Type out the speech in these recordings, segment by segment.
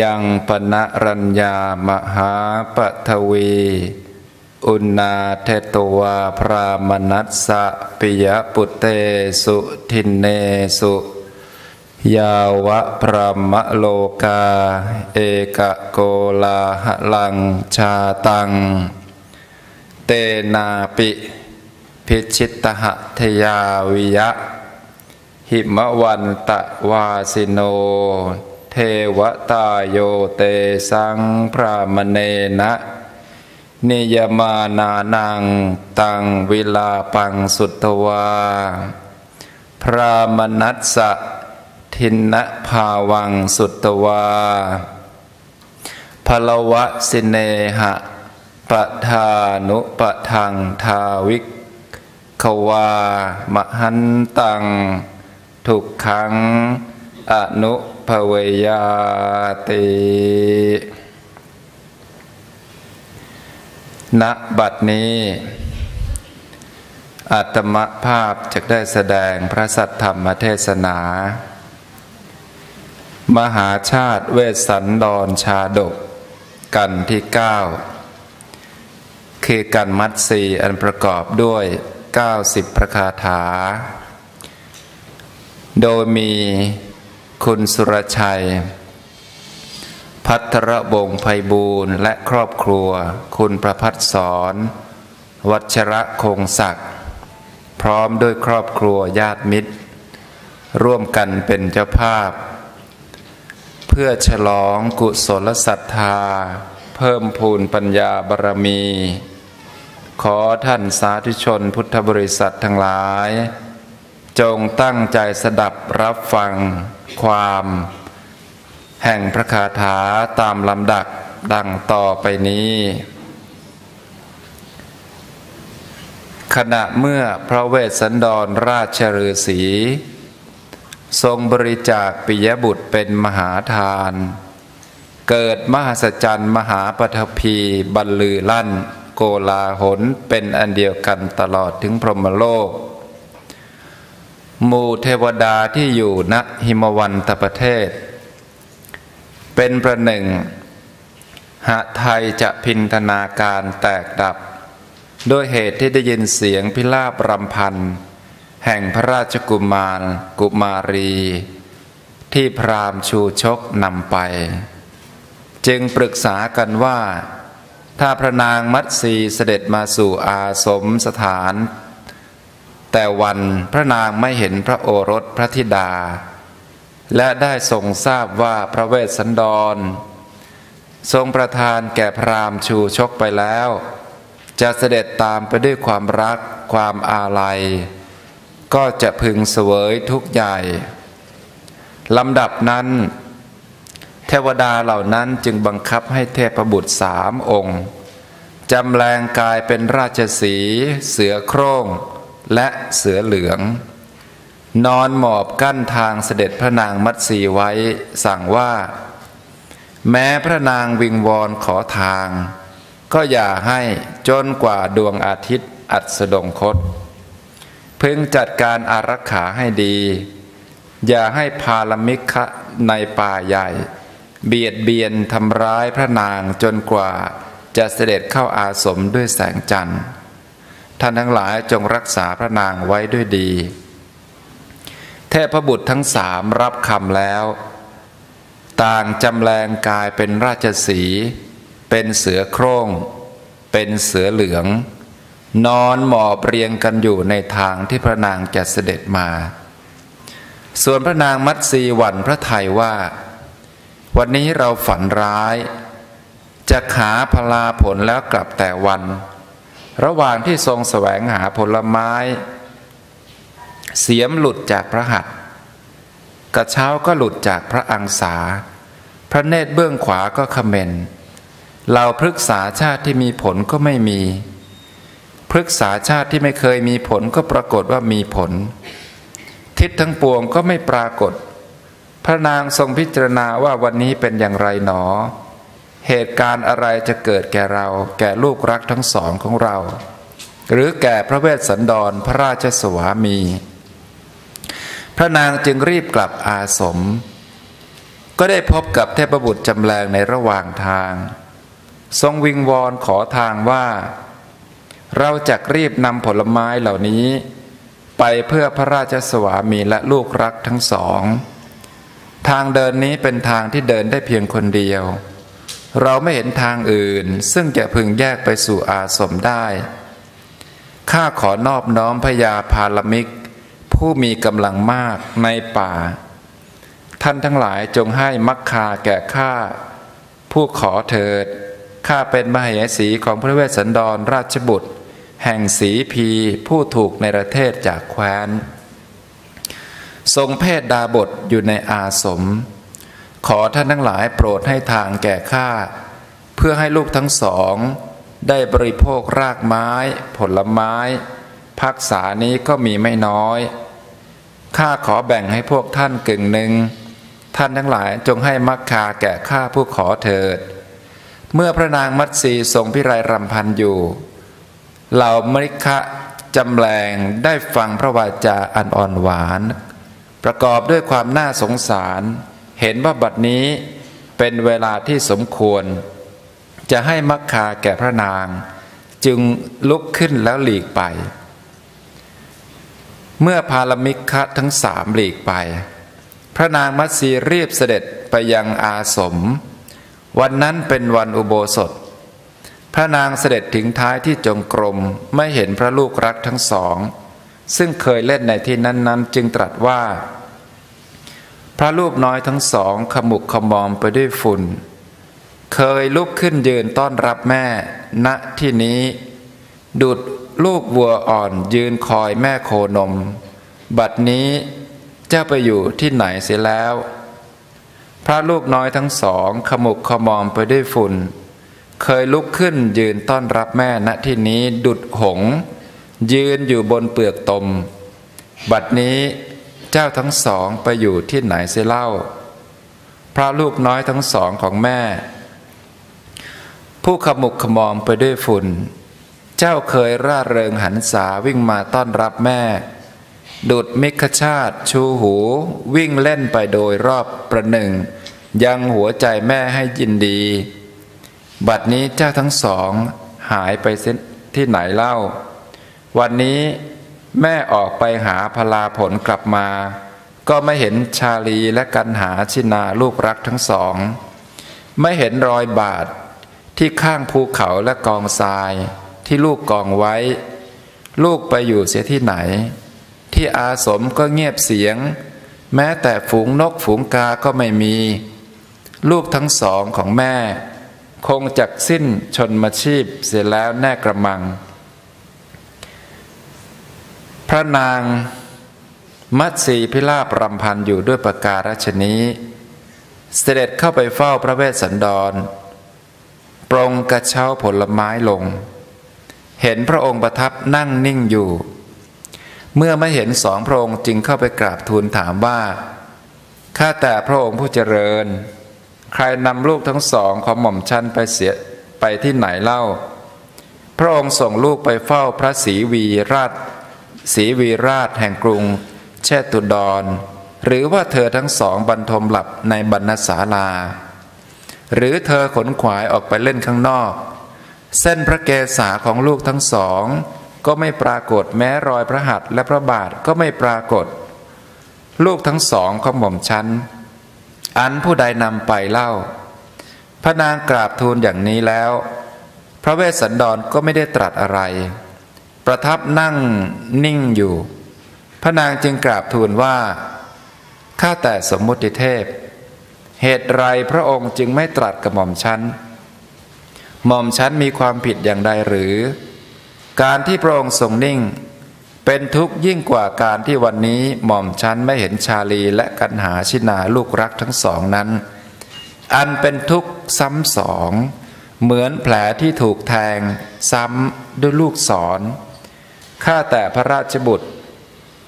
ยังปณรัญญามหาปทวี อุณาเทตวาพรามนัสสะปิยปุเตสุทินเนสุ ยาวะพรหมโลกา เอกโกลาหลังชาตัง เตนาปิ พิชิตหะทยาวิยะ หิมวันตะวาสิโน เทวตาโยเตสังพระมเนนะนิยมานานังตังวิลาปังสุตวา พระมนัสสะทินนภาวังสุตวาพลวะสิเนหะปะทานุปะทังทาวิกขวามหันตัง ทุกขังอนุ ภเวยาติณบัดนี้อัตมภาพจะได้แสดงพระสัทธรรมเทศนา มหาชาติเวสสันดรชาดก กันที่เก้าคือกันมัดสีอันประกอบด้วย 90 พระคาถา โดยมี คุณสุรชัย พัทรบงไพบูรณ์และครอบครัว คุณประพัฒสอนวัชระคงศักดิ์พร้อมด้วยครอบครัวญาติมิตร ร่วมกันเป็นเจ้าภาพ เพื่อฉลองกุศลศรัทธา เพิ่มพูนปัญญาบารมี ขอท่านสาธุชนพุทธบริษัททั้งหลาย จงตั้งใจสดับรับฟังความ แห่งพระคาถาตามลำดับดังต่อไปนี้ ขณะเมื่อพระเวสสันดรราชฤาษี ทรงบริจาคปิยบุตรเป็นมหาทาน เกิดมหัศจรรย์มหาปฐพีบรรลือลั่น โกลาหนเป็นอันเดียวกันตลอดถึงพรหมโลก หมู่เทวดาที่อยู่ณหิมวันตประเทศ เป็นประหนึ่ง หะไทยจะพินธนาการแตกดับ ด้วยเหตุที่ได้ยินเสียงพิลาบรำพัน แห่งพระราชกุมารกุมารี ที่พรามชูชกนำไป จึงปรึกษากันว่า ถ้าพระนางมัตสีเสด็จมาสู่อาสมสถาน แต่วันพระนางไม่เห็นพระโอรสพระธิดา และได้ทรงทราบว่าพระเวสสันดร ทรงประทานแก่พรามชูชกไปแล้ว จะเสด็จตามไปด้วยความรักความอาลัย ก็จะพึงเสวยทุกใหญ่ลำดับนั้น เทวดาเหล่านั้นจึงบังคับให้เทพบุตรสามองค์จำแรงกายเป็นราชสี เสือโคร่ง และเสือเหลือง นอนหมอบกั้นทางเสด็จพระนางมัตสีไว้ สั่งว่า แม้พระนางวิงวอนขอทาง ก็อย่าให้จนกว่าดวงอาทิตย์อัดสดงคต พึงจัดการอารักขาให้ดี อย่าให้พาลมิกะในป่าใหญ่ เบียดเบียนทำร้ายพระนางจนกว่าจะเสด็จเข้าอาสมด้วยแสงจันทร์ ท่านทั้งหลายจงรักษาพระนางไว้ด้วยดี เทพบุตรทั้งสามรับคำแล้ว ต่างจำแรงกายเป็นราชสี เป็นเสือโคร่ง เป็นเสือเหลือง นอนหมอบเรียงกันอยู่ในทางที่พระนางจะเสด็จมา ส่วนพระนางมัตสีหวันพระไทยว่า วันนี้เราฝันร้ายจะขาพลาผลแล้วกลับแต่วัน ระหว่างที่ทรงแสวงหาผลไม้ เสียมหลุดจากพระหัตถ์กระเช้าก็หลุดจากพระอังสา พระเนตรเบื้องขวาก็ขมเมนเราพฤกษาชาติที่มีผลก็ไม่มี พฤกษาชาติที่ไม่เคยมีผลก็ปรากฏว่ามีผล ทิศทั้งปวงก็ไม่ปรากฏ พระนางทรงพิจารณาว่าวันนี้เป็นอย่างไรหนอ เหตุการณ์อะไรจะเกิดแก่เรา แก่ลูกรักทั้งสองของเรา หรือแก่พระเวสสันดรพระราชสวามี พระนางจึงรีบกลับอาสม ก็ได้พบกับเทพบุตรจำแรงในระหว่างทาง ทรงวิงวอนขอทางว่า เราจะรีบนำผลไม้เหล่านี้ ไปเพื่อพระราชสวามีและลูกรักทั้งสอง ทางเดินนี้เป็นทางที่เดินได้เพียงคนเดียว เราไม่เห็นทางอื่น ซึ่งจะพึงแยกไปสู่อาสมได้ ข้าขอนอบน้อมพญาพาลมิก ผู้มีกำลังมากในป่า ท่านทั้งหลายจงให้มักคาแก่ข้า ผู้ขอเถิด ข้าเป็นมเหสีของพระเวสสันดรราชบุตร แห่งสีพีผู้ถูกในประเทศจากแคว้น ทรงเพศดาบทอยู่ในอาสม ขอท่านทั้งหลายโปรดให้ทางแก่ข้าเพื่อให้ลูกทั้งสอง ได้บริโภครากไม้ ผลไม้พักษานี้ก็มีไม่น้อย ข้าขอแบ่งให้พวกท่านกึ่งหนึ่ง ท่านทั้งหลายจงให้มักคาแก่ข้าผู้ขอเถิด เมื่อพระนางมัตสีทรงพิไรรำพันอยู่ เหล่ามริคะจำแรงได้ฟังพระวาจาอันอ่อนหวาน ประกอบด้วยความน่าสงสาร เห็นว่าบัดนี้เป็นเวลาที่สมควร จะให้มักคาแก่พระนาง จึงลุกขึ้นแล้วหลีกไป เมื่อพาลมิกคะทั้งสามหลีกไป พระนางมัตสีรีบเสด็จไปยังอาสม วันนั้นเป็นวันอุโบสถ พระนางเสด็จถึงท้ายที่จงกรมไม่เห็นพระลูกรักทั้งสอง ซึ่งเคยเล่นในที่นั้นๆ จึงตรัสว่า พระลูกน้อยทั้งสองขมุกขมอมไปด้วยฝุ่น เคยลุกขึ้นยืนต้อนรับแม่ ณที่นี้ ดุดลูกวัวอ่อนยืนคอยแม่โคนม บัดนี้เจ้าไปอยู่ที่ไหนเสียแล้ว พระลูกน้อยทั้งสองขมุกขมอมไปด้วยฝุ่น เคยลุกขึ้นยืนต้อนรับแม่ณที่นี้ดุดหง ยืนอยู่บนเปลือกตม บัดนี้ เจ้าทั้งสองไปอยู่ที่ไหนเสียเล่า พระลูกน้อยทั้งสองของแม่ ผู้ขมุกขมอมไปด้วยฝุ่น เจ้าเคยร่าเริงหันษาวิ่งมาต้อนรับแม่ ดุดมิขชาติชูหู วิ่งเล่นไปโดยรอบประหนึ่ง ยังหัวใจแม่ให้ยินดี บัดนี้เจ้าทั้งสองหายไปเส้นที่ไหนเล่า วันนี้ แม่ออกไปหาพลาผลกลับมา ก็ไม่เห็นชาลีและกันหาชินาลูกรักทั้งสอง ไม่เห็นรอยบาดที่ข้างภูเขาและกองทรายที่ลูกกองไว้ ลูกไปอยู่เสียที่ไหน ที่อาสมก็เงียบเสียง แม้แต่ฝูงนกฝูงกาก็ไม่มี ลูกทั้งสองของแม่ คงจักสิ้นชนมาชีพเสียแล้วแน่กระมัง พระนางมัตสีพิลาบรำพันอยู่ด้วยประการชนี้ เสด็จเข้าไปเฝ้าพระเวสสันดร ปรงกระเช้าผลไม้ลง เห็นพระองค์ประทับนั่งนิ่งอยู่ เมื่อไม่เห็นสองพระองค์จึงเข้าไปกราบทูลถามว่า ข้าแต่พระองค์ผู้เจริญ ใครนำลูกทั้งสองของหม่อมชันไปเสียไปที่ไหนเล่า พระองค์ส่งลูกไปเฝ้าพระศรีวีราช ศรีวีราชแห่งกรุงเชตุดร หรือว่าเธอทั้งสองบรรทมหลับในบรรณศาลา หรือเธอขนขวายออกไปเล่นข้างนอก เส้นพระเกศาของลูกทั้งสอง ก็ไม่ปรากฏแม้รอยพระหัตถ์และพระบาทก็ไม่ปรากฏ ลูกทั้งสองของหม่อมชันอันผู้ใดนำไปเล่า พระนางกราบทูลอย่างนี้แล้ว พระเวสสันดรก็ไม่ได้ตรัสอะไร ประทับนั่งนิ่งอยู่ พระนางจึงกราบทูลว่าข้าแต่สมมุติเทพ เหตุไรพระองค์จึงไม่ตรัสกับหม่อมฉันหม่อมฉันมีความผิดอย่างใดหรือ การที่พระองค์ทรงนิ่ง เป็นทุกข์ยิ่งกว่าการที่วันนี้หม่อมฉันไม่เห็นชาลีและกันหาชินาลูกรักทั้งสองนั้น อันเป็นทุกข์ซ้ำสอง เหมือนแผลที่ถูกแทง ซ้ำด้วยลูกศร ข้าแต่พระราชบุตร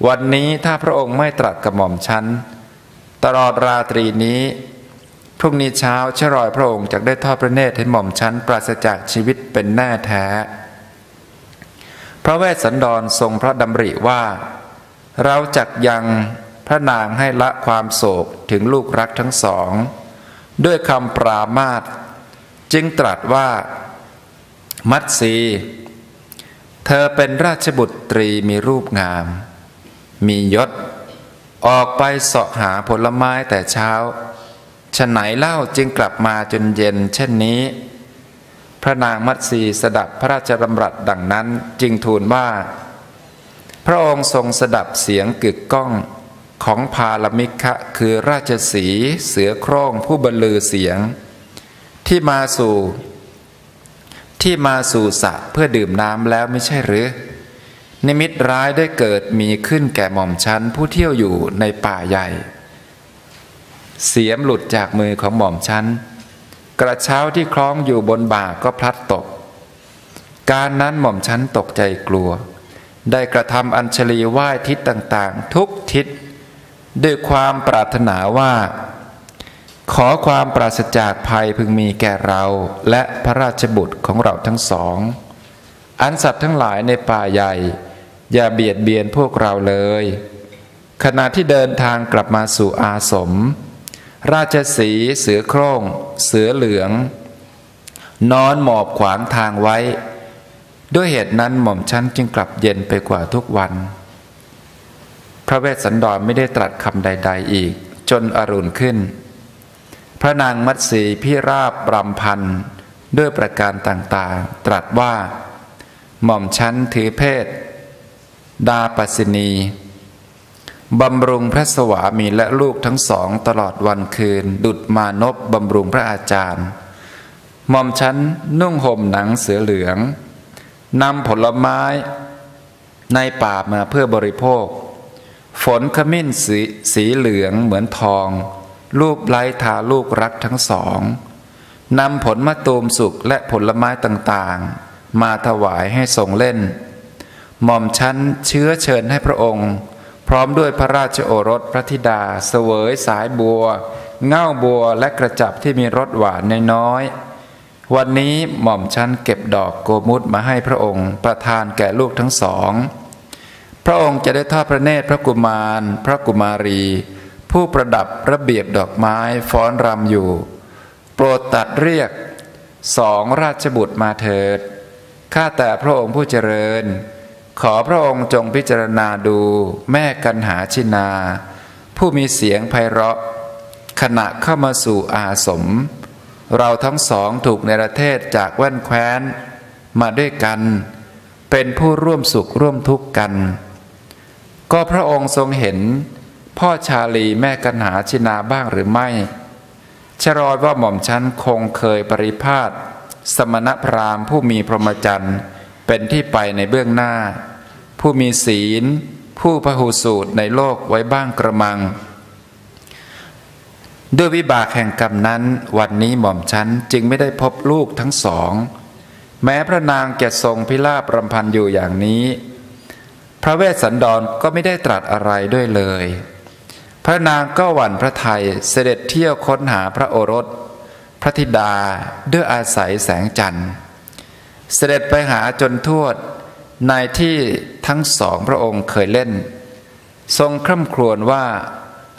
วันนี้ถ้าพระองค์ไม่ตรัสกับหม่อมฉัน ตลอดราตรีนี้ พรุ่งนี้เช้าชรอยพระองค์จะได้ทอดพระเนตรให้หม่อมชั้นปราศจากชีวิตเป็นแน่แท้ พระเวสสันดรทรงพระดำริว่า เราจักยังพระนางให้ละความโศกถึงลูกรักทั้งสอง ด้วยคำปรามาสจึงตรัสว่า มัตสี เธอเป็นราชบุตรีมีรูปงาม มียศ ออกไปเสาะหาผลไม้แต่เช้าฉไหนเล่าจึงกลับมาจนเย็นเช่นนี้ พระนางมัตสีสดับพระราชดำรัสดังนั้นจึงทูลว่า พระองค์ทรงสดับเสียงกึกก้องของพาลมิคะคือราชสีเสือโคร่งผู้บรรลือเสียง ที่มาสู่ ที่มาสู่สระเพื่อดื่มน้ำแล้วไม่ใช่หรือ นิมิตร้ายได้เกิดมีขึ้นแก่หม่อมชั้นผู้เที่ยวอยู่ในป่าใหญ่ เสียมหลุดจากมือของหม่อมชั้น กระเช้าที่คล้องอยู่บนบ่าก็พลัดตก การนั้นหม่อมชั้นตกใจกลัว ได้กระทำอัญชลีไหว้ทิศต่างๆ ทุกทิศ ด้วยความปรารถนาว่า ขอความปราศจากภัยพึงมีแก่เรา และพระราชบุตรของเราทั้งสอง อันสัตว์ทั้งหลายในป่าใหญ่ อย่าเบียดเบียนพวกเราเลย ขณะที่เดินทางกลับมาสู่อาสม ราชสีเสือโคร่ง เสือเหลือง นอนหมอบขวางทางไว้ ด้วยเหตุนั้นหม่อมชั้นจึงกลับเย็นไปกว่าทุกวัน พระเวสสันดรไม่ได้ตรัสคำใด ๆ อีก จนอรุณขึ้น พระนางมัตสีพิราบรำพันด้วยประการต่างๆ ตรัสว่า หม่อมชั้นถือเพศ ดาปสินีบำรุงพระสวามีและลูกทั้งสองตลอดวันคืน ดุดมานพบำรุงพระอาจารย์หม่อมชั้นนุ่งห่มหนังเสือเหลืองนำผลไม้ในป่ามาเพื่อบริโภค ฝนขมิ้นสสีเหลืองเหมือนทอง รูปไล้ทาลูกรักทั้งสองนำผลมะตูมสุกและผลไม้ต่างๆ มาถวายให้ทรงเล่น หม่อมชั้นเชื้อเชิญให้พระองค์ พร้อมด้วยพระราชโอรสพระธิดาเสวยสายบัว เง่าบัวและกระจับที่มีรสหวานน้อยๆวันนี้หม่อมชั้นเก็บดอกโกมุตมาให้พระองค์ประทานแก่ลูกทั้งสอง พระองค์จะได้ทอดพระเนตรพระกุมาร พระกุมารี ผู้ประดับระเบียบดอกไม้ฟ้อนรำอยู่ โปรดตัดเรียกสองราชบุตรมาเถิด ข้าแต่พระองค์ผู้เจริญ ขอพระองค์จงพิจารณาดูแม่กันหาชินา ผู้มีเสียงไพเราะ ขณะเข้ามาสู่อาสม เราทั้งสองถูกในประเทศจากแว่นแคว้น มาด้วยกัน เป็นผู้ร่วมสุขร่วมทุกข์กัน ก็พระองค์ทรงเห็น พ่อชาลีแม่กันหาชินาบ้างหรือไม่ชรอยว่าหม่อมชั้นคงเคยปริพาทสมณพราหมณ์ผู้มีพรหมจรรย์เป็นที่ไปในเบื้องหน้า ผู้มีศีล ผู้พหูสูตรในโลกไว้บ้างกระมัง ด้วยวิบากแห่งกรรมนั้น วันนี้หม่อมชั้นจึงไม่ได้พบลูกทั้งสอง แม้พระนางแกทรงพิลาบรำพันอยู่อย่างนี้ พระเวสสันดรก็ไม่ได้ตรัสอะไรด้วยเลย พระนางก็หวั่นพระไทยเสด็จเที่ยวค้นหาพระโอรส พระธิดาด้วยอาศัยแสงจันทร์ เสด็จไปหาจนทวดในที่ทั้งสองพระองค์เคยเล่น ทรงคร่ำครวญว่า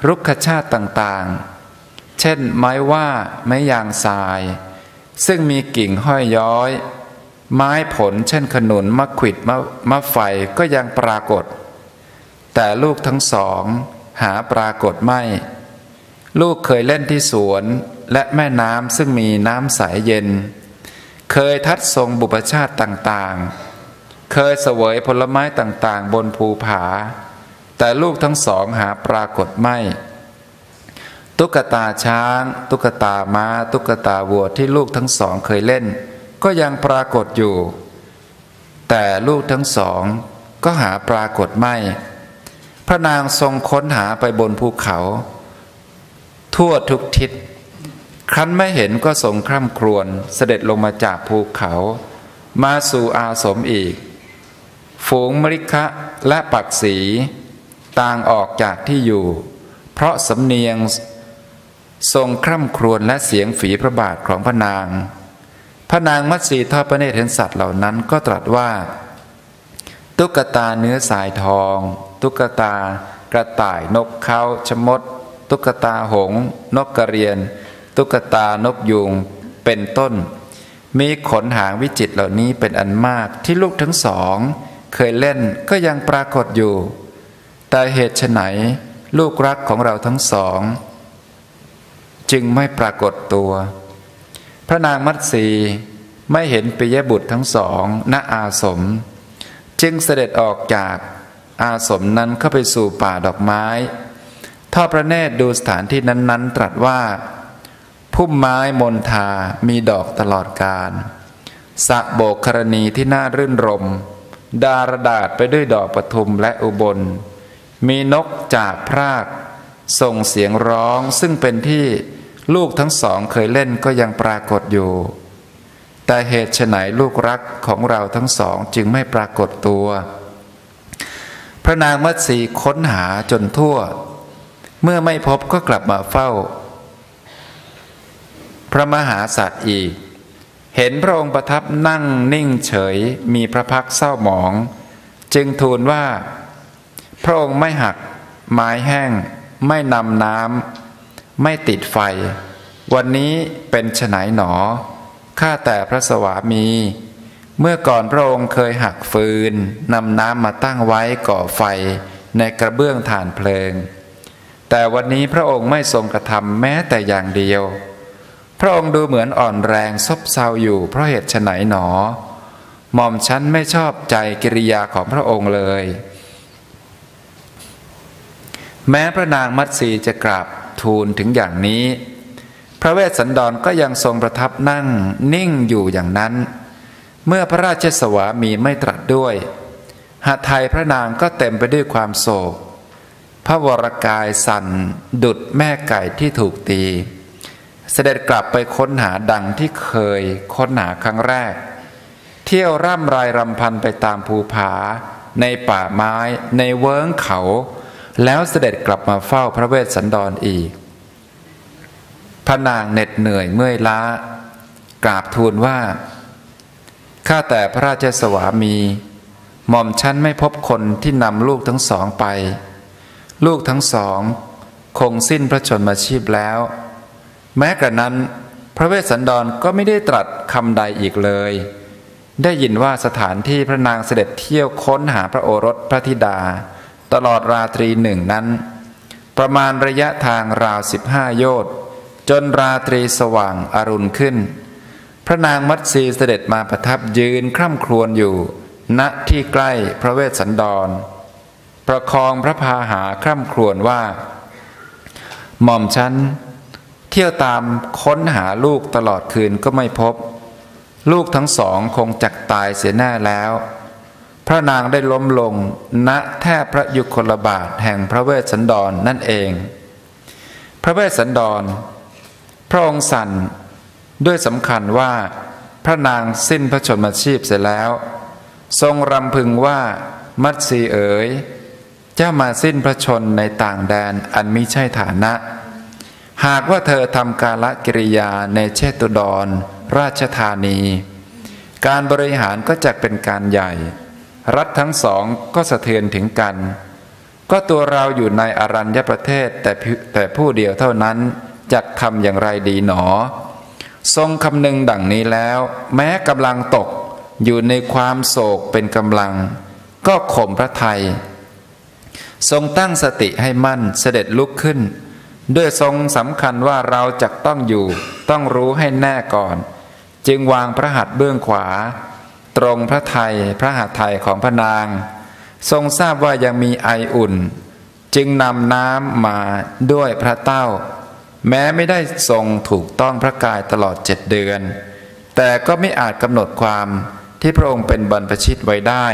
รุกขชาติต่างๆ เช่นไม้ว่าไม้ยางทราย ซึ่งมีกิ่งห้อยย้อย ไม้ผลเช่นขนุนมะขิดมะมะไฟก็ยังปรากฏ แต่ลูกทั้งสอง หาปรากฏไม่ ลูกเคยเล่นที่สวนและแม่น้ำซึ่งมีน้ำใสเย็น เคยทัดทรงบุปชาติต่างๆ เคยเสวยผลไม้ต่างๆ บนภูผา แต่ลูกทั้งสองหาปรากฏไม่ ตุ๊กตาช้าง ตุ๊กตาม้า ตุ๊กตาวัวที่ลูกทั้งสองเคยเล่น ก็ยังปรากฏอยู่ แต่ลูกทั้งสองก็หาปรากฏไม่ พระนางทรงค้นหาไปบนภูเขา ทั่วทุกทิศ ครั้นไม่เห็นก็ทรงคร่ำครวญเสด็จลงมาจากภูเขา มาสู่อาสมอีก ฝูงมริคะและปักสีต่างออกจากที่อยู่ เพราะสำเนียงทรงคร่ำครวญและเสียงฝีพระบาทของพระนาง พระนางมัตสีทอดพระเนตรเห็นสัตว์เหล่านั้นก็ตรัสว่า ตุ๊กตาเนื้อสายทอง ตุ๊กตา กระต่ายนกเขาชมด ตุ๊กตาหง นกกระเรียน ตุ๊กตานกยุงเป็นต้น มีขนหางวิจิตเหล่านี้เป็นอันมากที่ลูกทั้งสอง เคยเล่นก็ยังปรากฏอยู่ แต่เหตุไฉนลูกรักของเราทั้งสอง จึงไม่ปรากฏตัว พระนางมัตสีไม่เห็นปิยบุตรทั้งสองณอาสม จึงเสด็จออกจาก อาสมนั้นเข้าไปสู่ป่าดอกไม้ทอดพระเนตรดูสถานที่นั้น ๆ ตรัสว่าพุ่มไม้มนทามีดอกตลอดกาลสะโบกครณีที่น่ารื่นรม ดารดาษไปด้วยดอกปทุมและอุบล มีนกจากพรากส่งเสียงร้องซึ่งเป็นที่ลูกทั้งสองเคยเล่นก็ยังปรากฏอยู่ แต่เหตุไฉนลูกรักของเราทั้งสองจึงไม่ปรากฏตัว ระนางมัตสีค้นหาจนทั่ว เมื่อไม่พบก็กลับมาเฝ้า พระมหาสัตว์อีก เห็นพระองค์ประทับนั่งนิ่งเฉยมีพระพักเศร้าหมอง จึงทูลว่า พระองค์ไม่หัก ไม้แห้ง ไม่นำน้ำไม่ติดไฟ วันนี้เป็นฉไนหนอข้าแต่พระสวามี เมื่อก่อนพระองค์เคยหักฟืนนำน้ำมาตั้งไว้ก่อไฟในกระเบื้องฐานเพลิง แต่วันนี้พระองค์ไม่ทรงกระทำแม้แต่อย่างเดียว พระองค์ดูเหมือนอ่อนแรงซบเซาอยู่เพราะเหตุฉไนหนอหม่อมฉันไม่ชอบใจกิริยาของพระองค์เลย แม้พระนางมัตสีจะกราบทูลถึงอย่างนี้ พระเวสสันดรก็ยังทรงประทับนั่งนิ่งอยู่อย่างนั้น เมื่อพระราชสวามีไม่ตรัสด้วย หาไทยพระนางก็เต็มไปด้วยความโศก พระวรกายสั่นดุดแม่ไก่ที่ถูกตี เสด็จกลับไปค้นหาดังที่เคยค้นหาครั้งแรก เที่ยวร่ำรายรำพันไปตามภูผา ในป่าไม้ในเวิ้งเขา แล้วเสด็จกลับมาเฝ้าพระเวสสันดรออีก พระนางเหน็ดเหนื่อยเมื่อยล้ากราบทูลว่า ข้าแต่พระราชสวามี หม่อมฉันไม่พบคนที่นำลูกทั้งสองไป ลูกทั้งสอง คงสิ้นพระชนมาชีพแล้ว แม้กระนั้น พระเวสสันดรก็ไม่ได้ตรัสคำใดอีกเลย ได้ยินว่าสถานที่พระนางเสด็จเที่ยวค้นหาพระโอรสพระธิดา ตลอดราตรีหนึ่งนั้น ประมาณระยะทางราวสิบห้าโยชน์จนราตรีสว่างอารุณขึ้น พระนางมัตสีเสด็จมาประทับยืนคร่ำครวญอยู่ ณที่ใกล้พระเวสสันดร ประคองพระพาหาคร่ำครวญว่า หม่อมฉันเที่ยวตามค้นหาลูกตลอดคืนก็ไม่พบ ลูกทั้งสองคงจักตายเสียแน่แล้ว พระนางได้ล้มลงณแทบพระยุคลบาทแห่งพระเวสสันดรนนั่นเอง พระเวสสันดร พระองค์สั่น ด้วยสำคัญว่าพระนางสิ้นพระชนมาชีพเสร็จแล้ว ทรงรำพึงว่ามัตสีเอ๋ยเจ้ามาสิ้นพระชนในต่างแดนอันมิใช่ฐานะ หากว่าเธอทำกาลกิริยาในเชตุดร ราชธานี การบริหารก็จะเป็นการใหญ่ รัฐทั้งสองก็สะเทือนถึงกัน ก็ตัวเราอยู่ในอรัญญประเทศแต่แต่ผู้เดียวเท่านั้นจะทำอย่างไรดีหนอ ทรงคำนึงดังนี้แล้ว แม้กำลังตกอยู่ในความโศกเป็นกำลัง ก็ข่มพระไทย ทรงตั้งสติให้มั่นเสด็จลุกขึ้น ด้วยทรงสำคัญว่าเราจะต้องอยู่ ต้องรู้ให้แน่ก่อน จึงวางพระหัตถ์เบื้องขวา ตรงพระไทยพระหัตถ์ไทยของพระนาง ทรงทราบว่ายังมีไออุ่น จึงนำน้ำมาด้วยพระเต้า แม้ไม่ได้ทรงถูกต้องพระกายตลอดเจ็ดเดือน แต่ก็ไม่อาจกำหนดความที่พระองค์เป็นบรรพชิตไว้ได้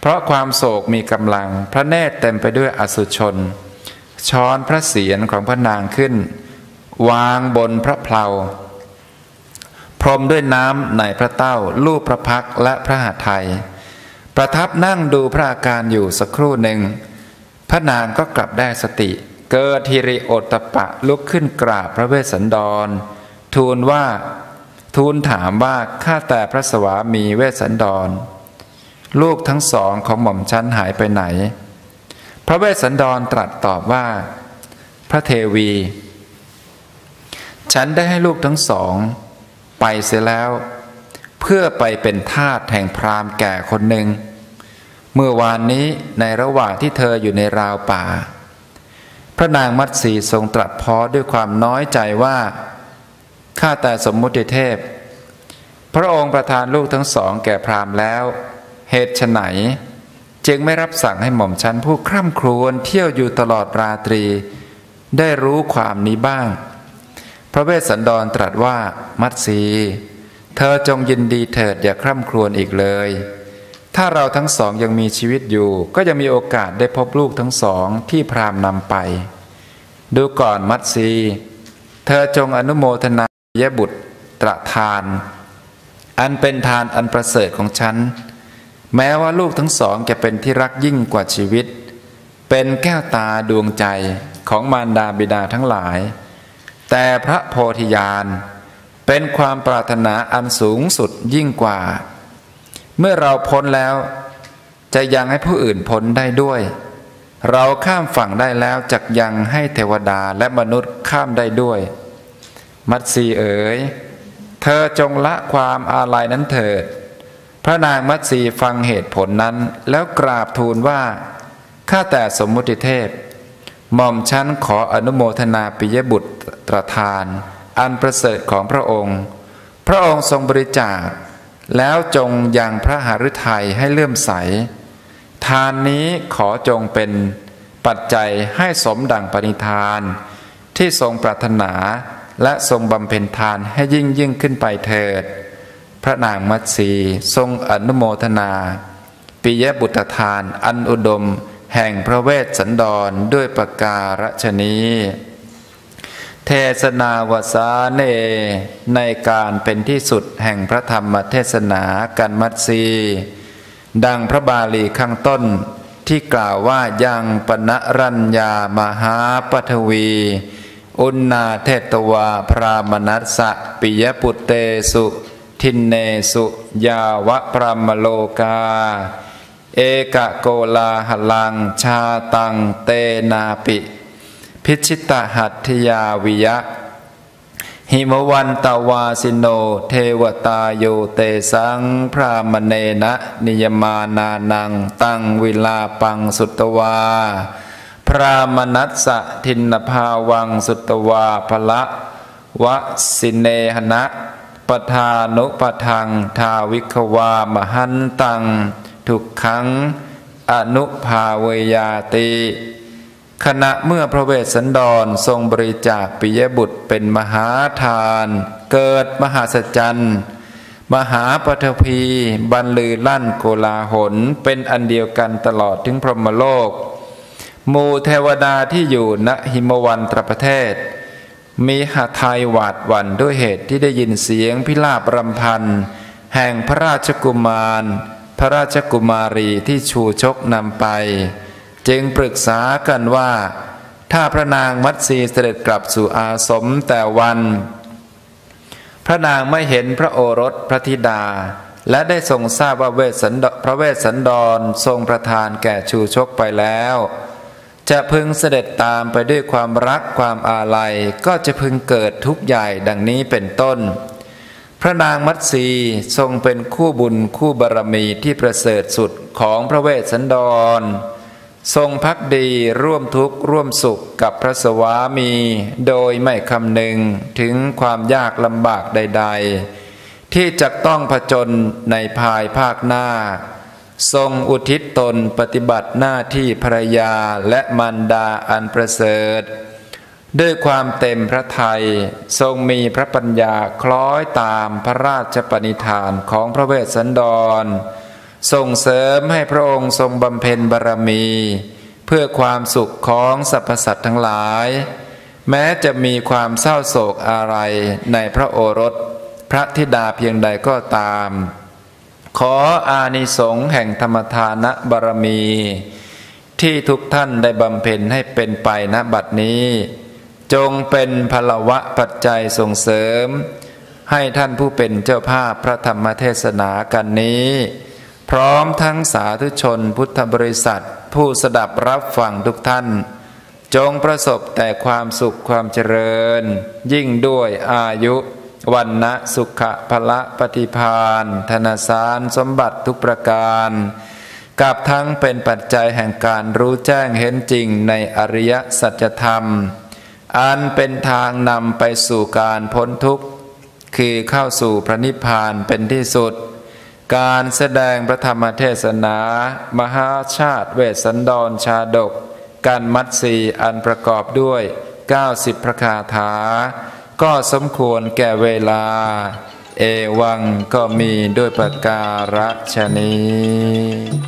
เพราะความโศกมีกำลังพระเนตรเต็มไปด้วยอสุชน ช้อนพระเศียรของพระนางขึ้น วางบนพระเพลาพรมด้วยน้ำในพระเต้าลูบพระพักและพระหัตถ์ไทย ประทับนั่งดูพระอาการอยู่สักครู่หนึ่ง พระนางก็กลับได้สติ เกิดทิริโอตปะลุกขึ้นกราบพระเวสสันดร ทูลว่าทูลถามว่าข้าแต่พระสวามีเวสสันดร ลูกทั้งสองของหม่อมชั้นหายไปไหน พระเวสสันดรตรัสตอบว่า พระเทวี ฉันได้ให้ลูกทั้งสอง ไปเสียแล้ว เพื่อไปเป็นทาสแห่งพราหมณ์แก่คนหนึ่ง เมื่อวานนี้ในระหว่างที่เธออยู่ในราวป่า พระนางมัตสีทรงตรัสพอด้วยความน้อยใจว่าข้าแต่สมมุติเทพ พระองค์ประทานลูกทั้งสองแก่พรามแล้ว เหตุไหน จึงไม่รับสั่งให้หม่อมชั้นผู้คร่ำครวญเที่ยวอยู่ตลอดราตรี ได้รู้ความนี้บ้าง พระเวสสันดรตรัสว่ามัตสี เธอจงยินดีเถิดอย่าคร่ำครวญอีกเลย ถ้าเราทั้งสองยังมีชีวิตอยู่ ก็จะมีโอกาสได้พบลูกทั้งสองที่พรามนำไป ดูก่อนมัตสีเธอจงอนุโมทนายบุตรตรทาน อันเป็นทานอันประเสริฐของฉัน แม้ว่าลูกทั้งสองจะเป็นที่รักยิ่งกว่าชีวิต เป็นแก้วตาดวงใจของมารดาบิดาทั้งหลาย แต่พระโพธิญาณเป็นความปรารถนาอันสูงสุดยิ่งกว่า เมื่อเราพ้นแล้ว จะยังให้ผู้อื่นพ้นได้ด้วย เราข้ามฝั่งได้แล้วจักยังให้เทวดาและมนุษย์ข้ามได้ด้วย มัตสีเอ๋ย เธอจงละความอาลัยนั้นเถิด พระนางมัตสีฟังเหตุผลนั้นแล้วกราบทูลว่า ข้าแต่สมมุติเทพ หม่อมชั้นขออนุโมทนาปิยบุตรตรทาน อันประเสริฐของพระองค์ พระองค์ทรงบริจาค แล้วจงยังพระหฤทัยให้เลื่อมใส ทานนี้ขอจงเป็นปัจจัยให้สมดังปณิธาน ที่ทรงปรารถนาและทรงบำเพ็ญทานให้ยิ่งยิ่งขึ้นไปเถิด พระนางมัตสีทรงอนุโมทนา ปิยบุตรทานอันอุดม แห่งพระเวสสันดรด้วยประการฉนี้ เทศนาวสาเน ในการเป็นที่สุดแห่งพระธรรมเทศนากันมัตสีดังพระบาลีข้างต้นที่กล่าวว่ายังปณรัญญามหาปทวี อุณาเทตวาพรามนัสสะปิยปุตเตสุ ทินเนสุ ยาวะพรามโลกา เอกะโกลาหลังชาตังเตนาปิ พิชิตหัตถยาวิยะ หิมวันตาวาสิโน เทวตาโยเตสังพรามเนนะ นิยมานานัง ตังวิลาปังสุตวา พรามนัสสะทินภาวังสุตวาภละวะสินเนหนะปทานุปทัง ทาวิความหันตัง ทุกขัง อนุภาเวยาติ ขณะเมื่อพระเวสสันดรทรงบริจาคปิยบุตรเป็นมหาทาน เกิดมหาสัจจันมหาปฐพีบรรลือลั่นโกลาหนเป็นอันเดียวกันตลอดถึงพรหมโลกมูเทวดาที่อยู่ณหิมวันตรประเทศ มีหาไทยหวาดหวั่นด้วยเหตุที่ได้ยินเสียงพิลาบรำพัน แห่งพระราชกุมาร พระราชกุมารีที่ชูชกนำไป จึงปรึกษากันว่า ถ้าพระนางมัตสีเสด็จกลับสู่อาสมแต่วัน พระนางไม่เห็นพระโอรสพระธิดา และได้ทรงทราบว่าเวสสันพระเวสสันดรทรงประทานแก่ชูชกไปแล้ว จะพึงเสด็จตามไปด้วยความรักความอาลัยก็จะพึงเกิดทุกข์ใหญ่ดังนี้เป็นต้นพระนางมัตสีทรงเป็นคู่บุญคู่บารมีที่ประเสริฐสุดของพระเวสสันดร ทรงพักดีร่วมทุกข์ร่วมสุขกับพระสวามี โดยไม่คำนึงถึงความยากลำบากใด ๆ ที่จะต้องผจญในภายภาคหน้า ทรงอุทิศตนปฏิบัติหน้าที่ภรยาและมารดาอันประเสริฐ ด้วยความเต็มพระทัยทรงมีพระปัญญาคล้อยตามพระราชปณิธานของพระเวสสันดร ส่งเสริมให้พระองค์ทรงบำเพ็ญบารมี เพื่อความสุขของสรรพสัตว์ทั้งหลาย แม้จะมีความเศร้าโศกอะไรในพระโอรส พระธิดาเพียงใดก็ตาม ขออานิสงส์แห่งธรรมทานบารมี ที่ทุกท่านได้บำเพ็ญให้เป็นไปณบัดนี้ จงเป็นพลวะปัจจัยส่งเสริม ให้ท่านผู้เป็นเจ้าภาพพระธรรมเทศนากันนี้ ร้อมทั้งสาธุชนพุทธบริษัท ผู้สดับรับฟังทุกท่าน จงประสบแต่ความสุขความเจริญ ยิ่งด้วยอายุวันนะสุขะพละปฏิพานธนาสารสมบัติทุกประการกับทั้งเป็นปัจจัยแห่งการรู้แจ้งเห็นจริงในอริยสัจธรรม อันเป็นทางนำไปสู่การพ้นทุกข์ คือเข้าสู่พระนิพพานเป็นที่สุด การแสดงพระธรรมเทศนา มหาชาติเวสันดรชาดก การมัดสีอันประกอบด้วย 90 พระคาถา ก็สมควรแก่เวลา เอวังก็มีด้วยประการฉนี้